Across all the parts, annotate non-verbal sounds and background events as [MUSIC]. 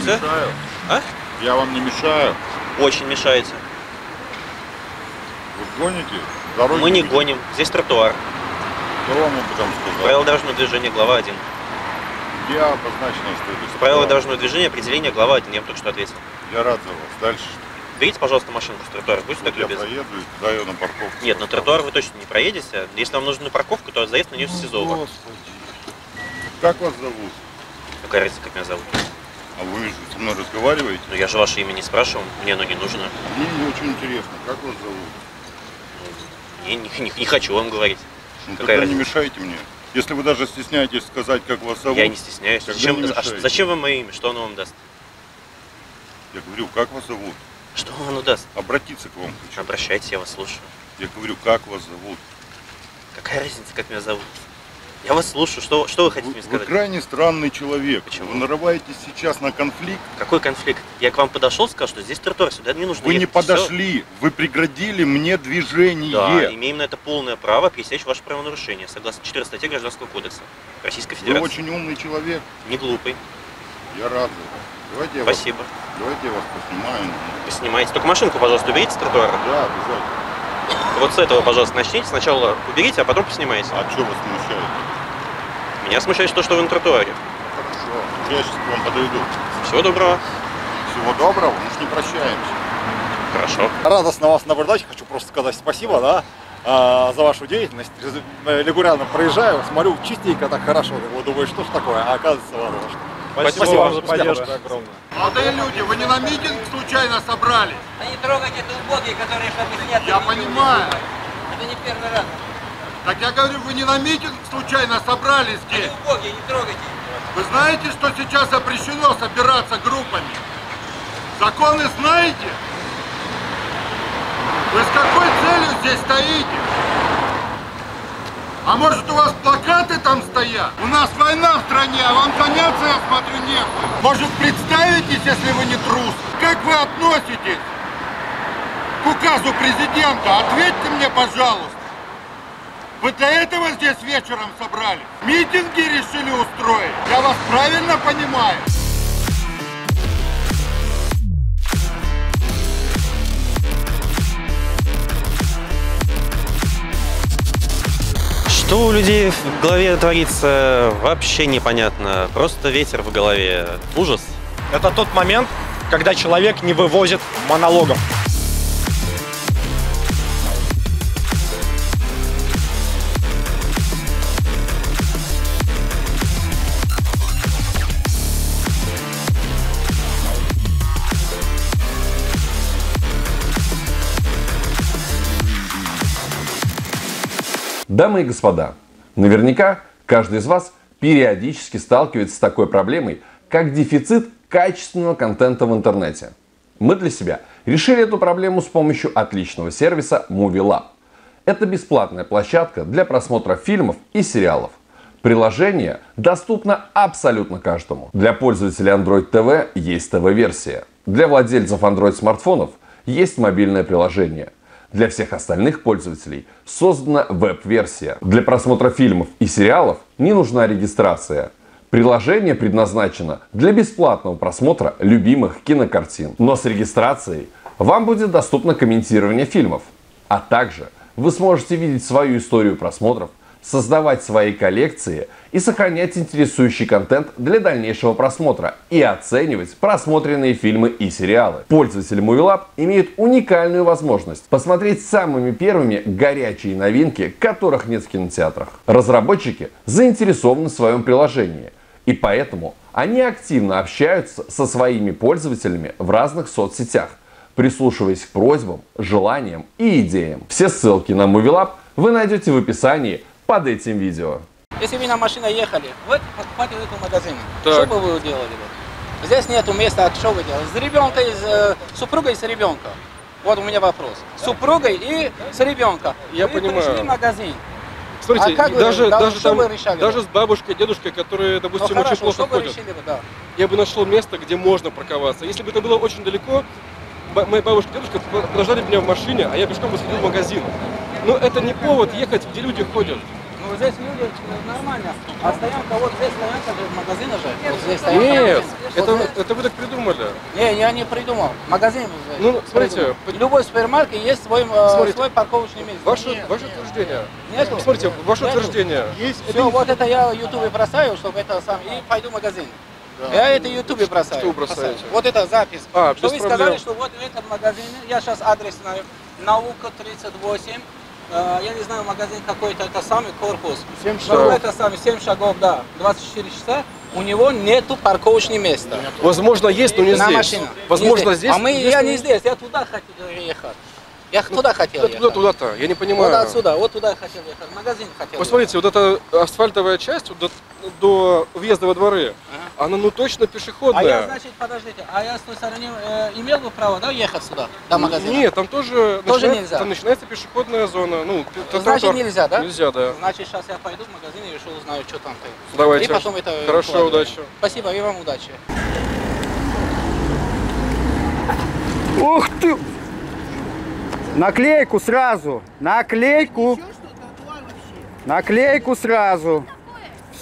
Здравствуйте. Мешаю. А? Я вам не мешаю. Очень мешаете. Вы гоните? Дороги Мы не видите? гоним. Здесь тротуар. Кто вам об этом сказал? Правила дорожного движения, глава 1. Где обозначено стоит? Правила дорожного движения, определение, глава 1. Я вам только что ответил. Я рад за вас. Дальше что? Берите, пожалуйста, машинку с тротуара. Будьте Вот так я любезны. проеду и ее на парковку. Нет, на тротуар вы точно не проедете. Если вам нужна парковка, то заезд на нее с СИЗОВа. Господи. Как вас зовут? Какая разница, как меня зовут? А вы со мной разговариваете? Ну я же ваше имя не спрашивал, мне оно не нужно. Мне не очень интересно. Как вас зовут? Не, не, не- не хочу вам говорить. Ну Какая тогда не разница? мешайте мне. Если вы даже стесняетесь сказать, как вас зовут, Я не стесняюсь. Зачем, не а зачем вам мое имя? Что оно вам даст? я говорю, как вас зовут? Что оно даст? Обратиться к вам хочу. Обращайтесь, я вас слушаю. Я говорю, как вас зовут? Какая разница, как меня зовут? Я вас слушаю. Что, что вы хотите Вы, мне вы сказать? крайне странный человек. Почему? Вы нарываетесь сейчас на конфликт. Какой конфликт? Я к вам подошел, сказал, что здесь тротуар, сюда не нужно Вы не ехать. Всё. подошли, вы преградили мне движение. Да, имеем на это полное право пресечь ваше правонарушение, согласно 4 статье Гражданского кодекса Российской Вы Федерации. очень умный человек. Не глупый. Я рад вас. Давайте я вас, Спасибо. давайте я вас поснимаю. Вы снимаете. Только машинку, пожалуйста, уберите с тротуара. Да, обязательно. Вот с этого, пожалуйста, начните. Сначала уберите, а потом поснимайте. А что вас смущает? Меня смущает то, что вы на тротуаре. Хорошо. Я сейчас к вам подойду. Всего доброго. Всего доброго, мы ж не прощаемся. Хорошо. Радостно вас наблюдать. Хочу просто сказать спасибо, да, а, за вашу деятельность. Э, Регулярно проезжаю, смотрю чистенько, так хорошо. Вот думаю, что ж такое, а оказывается, ладно. что. Спасибо вам за поддержку огромное. Молодые люди, вы не на митинг случайно собрались? Да не трогайте тут боги, которые чтобы снять. Я понимаю. Это не первый раз. Так я говорю, вы не на митинг случайно собрались Они здесь? убогие, не трогайте. Вы знаете, что сейчас запрещено собираться группами? Законы знаете? Вы с какой целью здесь стоите? А может у вас плакаты там стоят? У нас война в стране, а вам заняться, я смотрю, нет. Может представитесь, если вы не трус? Как вы относитесь к указу президента? Ответьте мне, пожалуйста. Вы для этого здесь вечером собрались? Митинги решили устроить? Я вас правильно понимаю? Что у людей в голове творится, вообще непонятно. Просто ветер в голове. Ужас. Это тот момент, когда человек не вывозит монологом. Дамы и господа, наверняка каждый из вас периодически сталкивается с такой проблемой, как дефицит качественного контента в интернете. Мы для себя решили эту проблему с помощью отличного сервиса MovieLab. Это бесплатная площадка для просмотра фильмов и сериалов. Приложение доступно абсолютно каждому. Для пользователей Android TV есть ТВ-версия. Для владельцев Android смартфонов есть мобильное приложение. Для всех остальных пользователей создана веб-версия. Для просмотра фильмов и сериалов не нужна регистрация. Приложение предназначено для бесплатного просмотра любимых кинокартин. Но с регистрацией вам будет доступно комментирование фильмов. А также вы сможете видеть свою историю просмотров, создавать свои коллекции и сохранять интересующий контент для дальнейшего просмотра и оценивать просмотренные фильмы и сериалы. Пользователи MovieLab имеют уникальную возможность посмотреть самыми первыми горячие новинки, которых нет в кинотеатрах. Разработчики заинтересованы в своем приложении, и поэтому они активно общаются со своими пользователями в разных соцсетях, прислушиваясь к просьбам, желаниям и идеям. Все ссылки на MovieLab вы найдете в описании под этим видео. Если вы на машине ехали, вот покупайте в этом магазине. Так. Что бы вы делали? Здесь нету места, а что вы делаете? С ребенком, с э, супругой с ребенком. Вот у меня вопрос. С супругой и с ребенком. Я вы понимаю. пришли в магазин. Смотрите, А как вы- даже, да, даже, что там, вы решали? даже с бабушкой, дедушкой, которые, Ну допустим, хорошо, очень плохо ходят, решили да. я бы нашел место, где можно парковаться. Если бы это было очень далеко, моя бабушка и дедушка подождали бы меня в машине, а я пешком бы сходил в магазин. Но это не повод ехать, где люди ходят. Ну, здесь люди нормально. А стоянка, вот здесь стоянка же магазина же. Вот здесь стоянка Нет, это, Вот это вы так придумали. Не, я не придумал. Магазин. э, Ну, смотрите, придумал. любой супермаркет есть свой, э, Смотрите, свой парковочный место. Ваше, Нет. ваше утверждение. Нету. Смотрите, ваше Нету. утверждение. Все, вот это я в Ютубе бросаю, чтобы это сам, и пойду в магазин. Я это в Ютубе бросаю. Что бросаете? Вот это запись. А, что вы проблем. сказали, что вот в этом магазине, я сейчас адрес знаю, Наука 38, э, я не знаю, магазин какой-то, это самый корпус. 7 шагов. это самый, 7 шагов, да, 24 часа. У него нету парковочного места. Возможно, есть, но не на здесь. машину. Возможно, Не здесь. А мы, здесь я не- здесь, я туда хотел ехать. Я туда хотел куда ехать. туда-то? Я не Вот понимаю. отсюда, вот туда я хотел ехать. Магазин хотел. Посмотрите, вот эта асфальтовая часть вот до, въезда во дворы, она ну точно А я, пешеходная. значит, подождите, а я с той стороны э, имел бы право, да, ехать сюда, до магазина? Нет, там тоже, Тоже начинается, нельзя? там начинается пешеходная зона. Ну, Значит, тротуар. нельзя, да? Нельзя, да. Значит, сейчас я пойду в магазин и решил узнаю, что там. -то. Давайте. И потом это Хорошо, вкладываю. удачи. Спасибо, и вам удачи. Ух ты! Наклейку сразу! Наклейку! Наклейку сразу!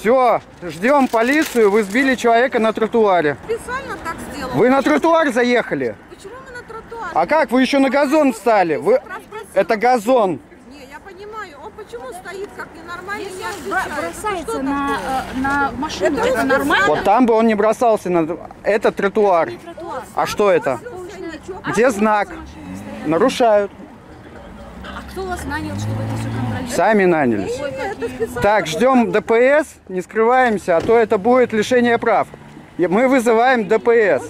Все, ждем полицию, вы сбили человека на тротуаре. Специально так сделал. Вы на тротуар заехали? Почему мы на тротуаре? А как? Вы еще на газон встали? Вы... Это газон. Не, я понимаю. Он почему стоит как ненормальный, не Бра- отвечает? бросается Это на, э, на машину. Это Это, нормально? Вот там бы он не бросался на... Это тротуар. Тротуар. А что это? Где знак? Нарушают. Кто вас нанял, чтобы это все контролировать? Сами нанялись. Ой, какие. Так, ждем ДПС, не скрываемся, а то это будет лишение прав. Мы вызываем ДПС.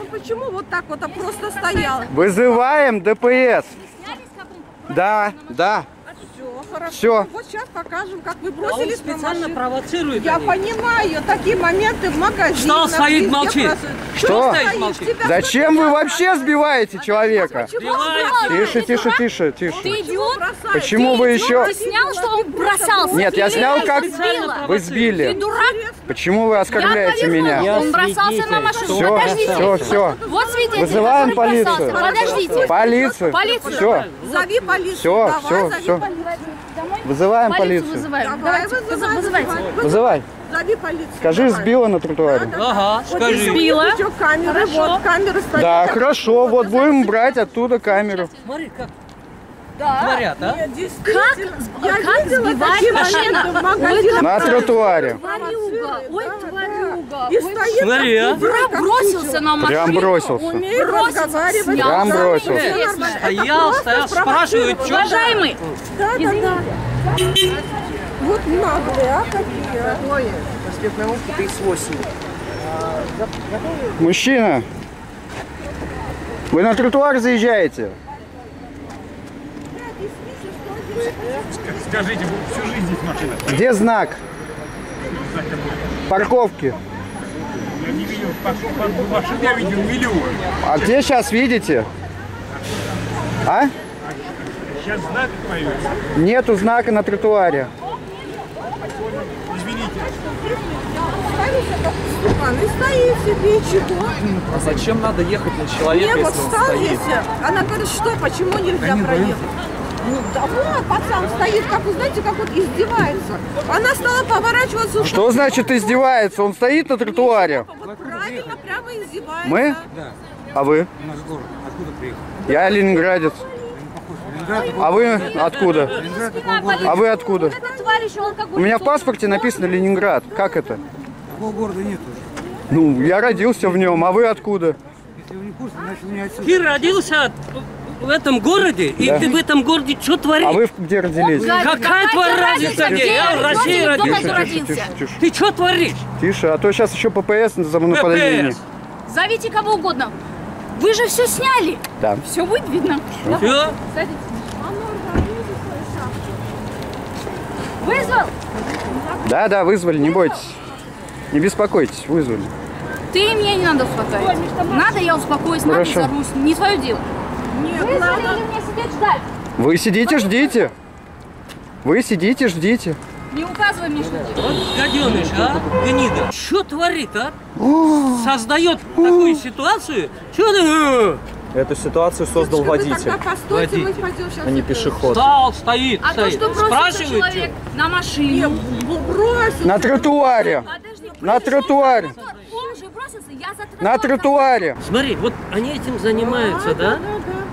Он почему вот так вот а просто стоял? Вызываем ДПС. Да, да. Все, хорошо. Всё. Вот сейчас покажем, как вы бросились на специально провоцирует. Я они. понимаю, такие моменты в магазине. Встал, стоит, молчит. Что? стоит? Зачем вы вообще сбиваете человека? Тише, тише, тише, Ты тише. идиот? Почему вы еще... Ты снял, что он бросался? Нет, я снял, как вы Ты сбили. дурак? Почему вы оскорбляете меня? Он бросался на машину. Все, все, все. Вот свидетель. Вызываем полицию. Подождите. Полицию. Полицию. Все, Зови полицию. Всё, Давай, полицию. Домой? вызываем Полицию полицию. вызываем. Давай, вызывай, вызывай. Вызывай. Зови полицию. Скажи, давай. сбила на тротуаре. Ага, скажи. Сбила. Что, камеры, Хорошо. вот, камеры стоят. Да, хорошо, вот будем брать оттуда камеру. Смотри, как Да. творят, а? Нет, Как. Я как видела магазинах. На тротуаре. Тварюга, ой, тварюга. И Ой, стоит Смотри, а. как бросился на машину. Прям бросился. Умеет Бросился, разговаривать. снял. Прям бросился. Стоял, стоял, спрашивает, что- Уважаемый, Да, да, да. Вот наглые, а какие. Ой. Мужчина, вы на тротуар заезжаете? Скажите, всю жизнь здесь машина? Где знак? Парковки. Я не видел, машин я видел миллион. А где сейчас видите? А? Сейчас знак появится. Нету знака на тротуаре. Извините. И стоит себе, чего? А зачем надо ехать на человека, Не, вот встал здесь. Она говорит, что, почему нельзя проехать? Ну, да вот, пацан стоит, как вы знаете, как вот издевается. Она стала поворачиваться. Что значит издевается? Он стоит на тротуаре. Вот правильно, прямо издевается. Мы? А вы? Наш город. Откуда приехал? Я ленинградец. А вы откуда? А вы откуда? У меня в паспорте написано Ленинград. Как это? Такого города нет уже. Ну, я родился в нем, а вы откуда? Если вы не в курсе, значит вы не отсюда. Ты родился в этом городе, и Да. ты в этом городе что творишь? А вы где родились? Какая твоя разница, где? Я в России родился. Ты что творишь? Тише, а то сейчас еще ППС за мной подойдет. ППС. Зовите кого угодно. Вы же все сняли. Да. Все будет видно. Все? Садитесь. Вызвал? Да, да, вызвали, не бойтесь. Не беспокойтесь, вызвали. Ты меня не надо успокаивать. Надо, я успокоюсь, надо, Хорошо. взорвусь. Не твое дело. Нет, надо. или мне сидеть ждать? Вы сидите, ждите. Вы сидите, ждите. Не указывай мне, что делать. Вот гаденыш, а? Гнида. Что творит, а? Создает такую ситуацию. Что ты? э, Эту ситуацию создал Девушка, вы водитель, тогда постойте, мы пойдем сейчас а не пешеход. Стал, стоит, А то, стоит. что бросился Спрашиваете? человек на машину. Бросился. На тротуаре. На тротуаре. Он же бросился, я за На тротуаре. Смотри, вот они этим занимаются, да? Вот ш-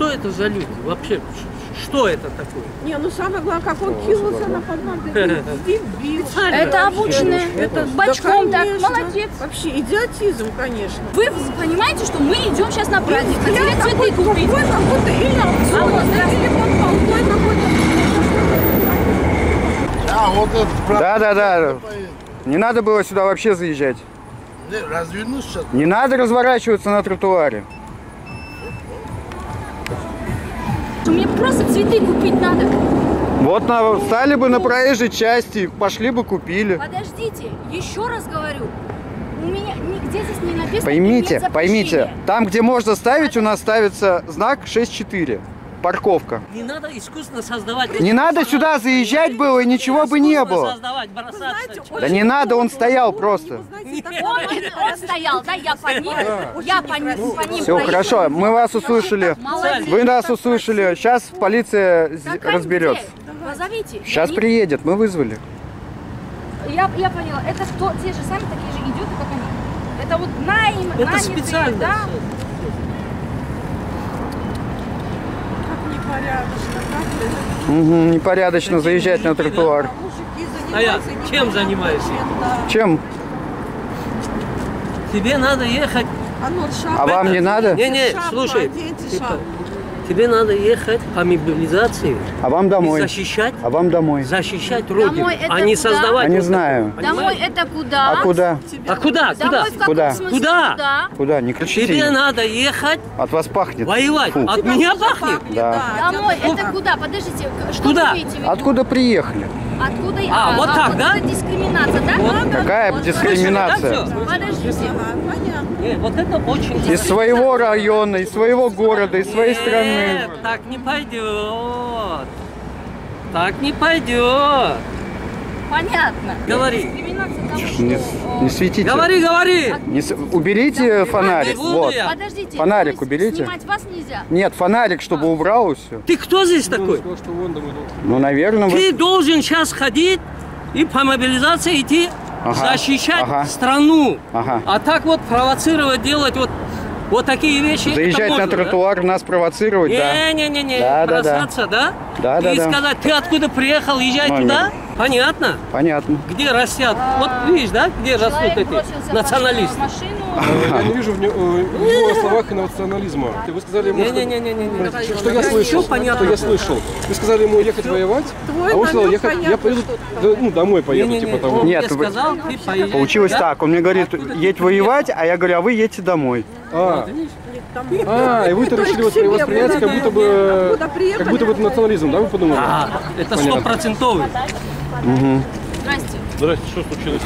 что это за люди вообще? Что это такое? Не, ну самое главное, как он кинулся на подмогу. [LAUGHS] Дебил. Это обученные, Это бочком да, так, молодец. Вообще идиотизм, конечно. Вы понимаете, что мы идем сейчас на праздник, хотели Взгляд цветы какой-то купить. тупой, как будто или А вот, здравствуйте. телефон полной какой-то. А, вот этот Да, да, да. Не надо было сюда вообще заезжать. развернусь сейчас. Не надо разворачиваться на тротуаре. Мне просто цветы купить надо. Вот на, встали бы на проезжей части, пошли бы купили. Подождите, еще раз говорю. У меня нигде здесь не написано. Поймите, поймите, там, где можно ставить, у нас ставится знак 6.4. Парковка. Не надо искусственно создавать. Не надо сюда заезжать было, и ничего бы не было. Создавать, бросаться. Да не надо, он стоял просто. Он, стоял, да, я по ним, я по ним, по ним Все хорошо, мы вас услышали. Вы нас услышали. Сейчас полиция разберется. Позовите. Сейчас приедет, мы вызвали. Я, я поняла, это кто, те же самые такие же идиоты, как они. Это вот найм, Это нанятые, специально. да? Непорядочно, как ты. Угу, непорядочно заезжать на тротуар. А я чем занимаюсь? Чем? Тебе надо ехать. А ну. А вам не надо? Не-не, слушай. шапку. Тебе надо ехать по мобилизации А вам и домой. защищать, А вам домой. защищать родину, Домой это а не куда? создавать. А не знаю. такое, Домой это куда? А куда? А куда? Куда? Домой в каком Куда? смысле Куда? куда? Куда? Не Тебе кричите. надо ехать От вас пахнет. воевать. Фу. От меня пахнет? Да. Домой это куда? Подождите, что Куда? Откуда приехали? Откуда? А, вот так, да? Это дискриминация, да? Какая Вот. дискриминация? Да? Подождите. Не, вот это очень... Из своего района, из своего города, из своей страны. Нет, так не пойдет. Так не пойдет. Понятно. Говори. Дискриминация того, что... не светите. Говори, говори. Не с- Уберите фонарик. буду Вот. Подождите. Фонарик уберите. Снимать вас нельзя. Нет, фонарик, чтобы убрал и все. Ты кто здесь такой? Сказал, что вон там идут. Ну, наверное, Ты вы... должен сейчас ходить и по мобилизации идти Ага, защищать ага. страну. Ага. А так вот провоцировать, делать вот, вот такие вещи. Заезжать можно, на тротуар, нас провоцировать, да. Не-не-не, Да, да, да. бросаться, да? Да, И да, да. сказать, ты откуда приехал, езжай Ну, туда? Понятно? Понятно. Где растят? Вот видишь, да, где растут эти националисты? машину. Я не вижу в, э, его словах национализма. Вы сказали ему, что- я слышал, понятно. что я слышал. Вы сказали ему ехать воевать, Твой а он сказал, я поеду, ну, домой поеду, типа того. Нет, вы-. Получилось так. Он мне говорит, едь воевать, а я говорю, а вы едьте домой. А, а, и вы-то Только решили воспринять, как будто бы, как будто бы это национализм, да, вы подумали? А, это Понятно. Стопроцентовый. Здрасте. Здрасте, что случилось?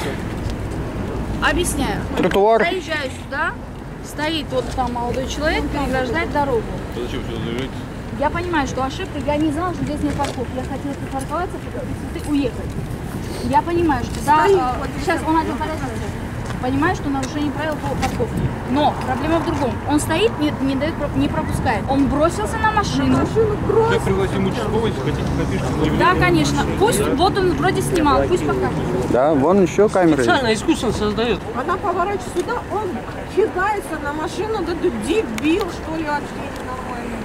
Объясняю. Тротуар. Заезжаю сюда, стоит вот там молодой человек, переграждает дорогу. Зачем сюда заезжать? Я понимаю, что ошибка, я не знала, что здесь нет парковки. Я хотела припарковаться, и цветы уехать. Я понимаю, что да, э, сейчас он один подождите. Понимаю, что нарушение правил по парковке. Но проблема в другом. Он стоит, не, не дает, не пропускает. Он бросился на машину. Я пригласим участкового, если хотите, напишите. Да, конечно. Пусть, вот он вроде снимал, пусть покажет. Да, вон еще камеры. Специально, искусственно создает. Она поворачивает сюда, он кидается на машину, да ты дебил, что ли, вообще ненормально.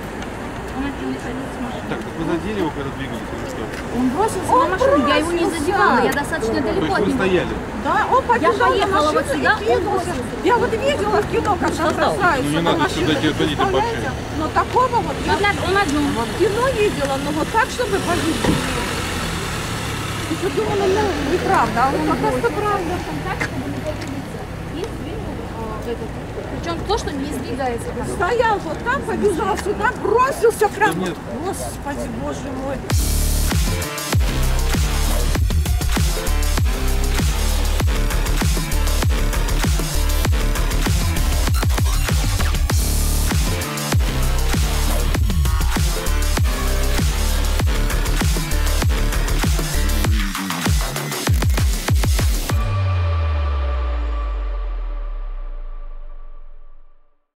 Он это не садится Так, вы задели его, когда двигались, или что? Он бросился на машину, я его не задевала, я достаточно То далеко есть от вы него. стояли? Да, он побежал на поехала машину вот сюда, и кинулся. Я вот видела в кино, как он бросается Ну, не на надо сюда ходить, вообще. Но такого вот я Он од- он один. в кино видела, но вот так, чтобы погиб. И подумала, ну, неправда, а он просто правда. Причем то, что не сдвигается. Стоял вот там, побежал сюда, бросился прямо. Да Господи, боже мой.